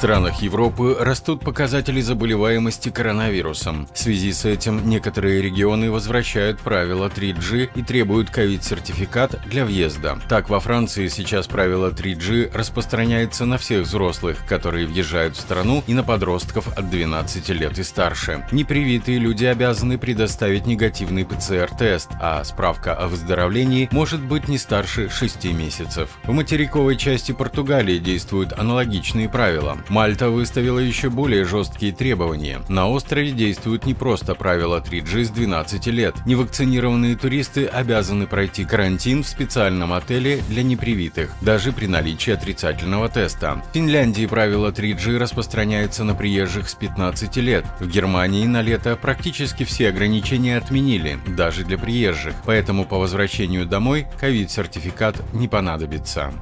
странах Европы растут показатели заболеваемости коронавирусом. В связи с этим некоторые регионы возвращают правила 3G и требуют ковид-сертификат для въезда. Так, во Франции сейчас правило 3G распространяется на всех взрослых, которые въезжают в страну, и на подростков от 12 лет и старше. Непривитые люди обязаны предоставить негативный ПЦР-тест, а справка о выздоровлении может быть не старше 6 месяцев. В материковой части Португалии действуют аналогичные правила. Мальта выставила еще более жесткие требования. На острове действуют не просто правила 3G с 12 лет. Невакцинированные туристы обязаны пройти карантин в специальном отеле для непривитых, даже при наличии отрицательного теста. В Финляндии правило 3G распространяется на приезжих с 15 лет. В Германии на лето практически все ограничения отменили, даже для приезжих. Поэтому по возвращению домой ковид-сертификат не понадобится.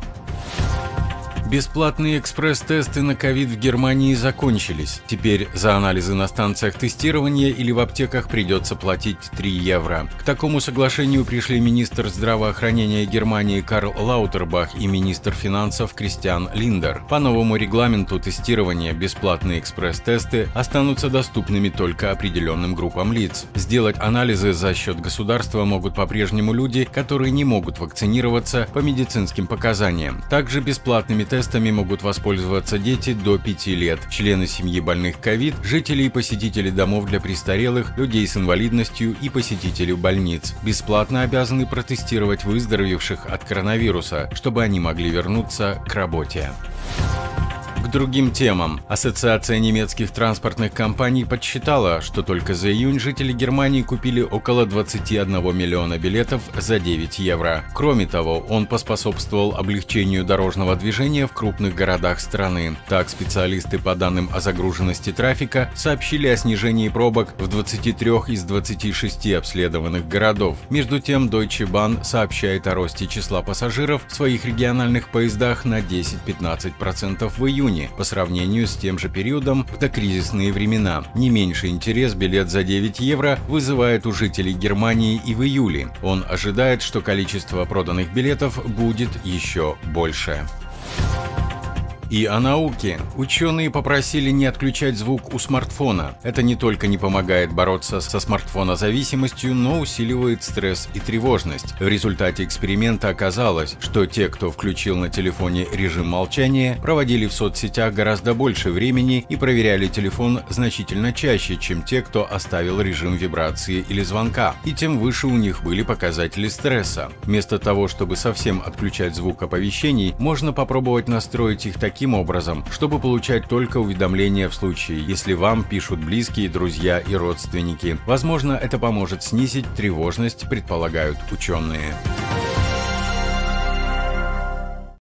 Бесплатные экспресс-тесты на ковид в Германии закончились. Теперь за анализы на станциях тестирования или в аптеках придется платить 3 евро. К такому соглашению пришли министр здравоохранения Германии Карл Лаутербах и министр финансов Кристиан Линдер. По новому регламенту тестирования бесплатные экспресс-тесты останутся доступными только определенным группам лиц. Сделать анализы за счет государства могут по-прежнему люди, которые не могут вакцинироваться по медицинским показаниям. Также бесплатными тестами тестами могут воспользоваться дети до 5 лет, члены семьи больных ковид, жители и посетители домов для престарелых, людей с инвалидностью и посетители больниц. Бесплатно обязаны протестировать выздоровевших от коронавируса, чтобы они могли вернуться к работе другим темам. Ассоциация немецких транспортных компаний подсчитала, что только за июнь жители Германии купили около 21 миллиона билетов за 9 евро. Кроме того, он поспособствовал облегчению дорожного движения в крупных городах страны. Так, специалисты по данным о загруженности трафика сообщили о снижении пробок в 23 из 26 обследованных городов. Между тем, Deutsche Bahn сообщает о росте числа пассажиров в своих региональных поездах на 10-15% в июне июне по сравнению с тем же периодом в докризисные времена. Не меньший интерес билет за 9 евро вызывает у жителей Германии и в июле. Он ожидает, что количество проданных билетов будет еще больше. И о науке. Ученые попросили не отключать звук у смартфона. Это не только не помогает бороться со смартфонозависимостью, но усиливает стресс и тревожность. В результате эксперимента оказалось, что те, кто включил на телефоне режим молчания, проводили в соцсетях гораздо больше времени и проверяли телефон значительно чаще, чем те, кто оставил режим вибрации или звонка. И тем выше у них были показатели стресса. Вместо того, чтобы совсем отключать звук оповещений, можно попробовать настроить их таким таким образом, чтобы получать только уведомления в случае, если вам пишут близкие, друзья и родственники. Возможно, это поможет снизить тревожность, предполагают ученые.